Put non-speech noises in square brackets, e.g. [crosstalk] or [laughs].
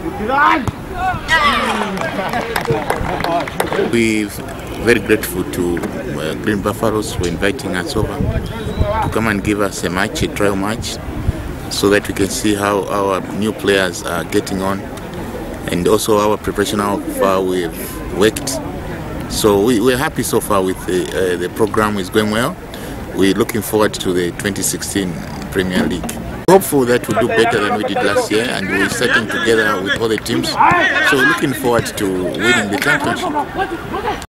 [laughs] We're very grateful to uh, Green Buffaloes for inviting us over to come and give us a match, a trial match, so that we can see how our new players are getting on and also our preparation, how far we've worked. So we, we're happy so far with the, uh, the program is going well. We're looking forward to the 2016 Premier League. Hopeful that we'll do better than we did last year and we're setting together with all the teams. So looking forward to winning the championship.